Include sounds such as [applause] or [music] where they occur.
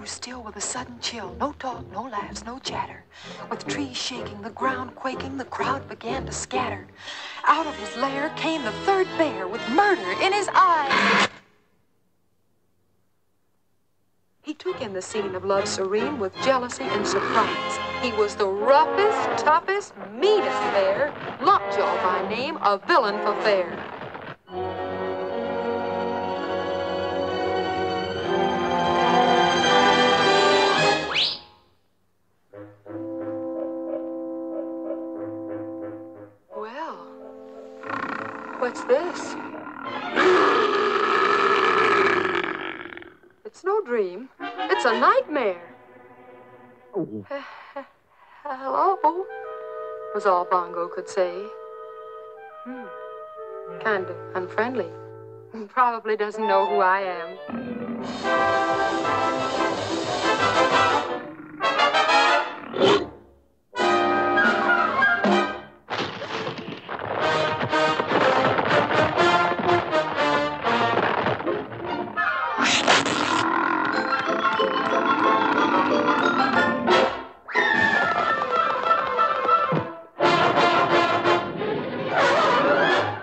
grew still with a sudden chill. No talk, no laughs, no chatter. With trees shaking, the ground quaking, the crowd began to scatter. Out of his lair came the third bear with murder in his eyes. He took in the scene of love serene with jealousy and surprise. He was the roughest, toughest, meanest bear, Lumpjaw by name, a villain for fair. What's this? [gasps] It's no dream. It's a nightmare. [laughs] Hello, was all Bongo could say. Hmm. Kind of unfriendly. [laughs] Probably doesn't know who I am.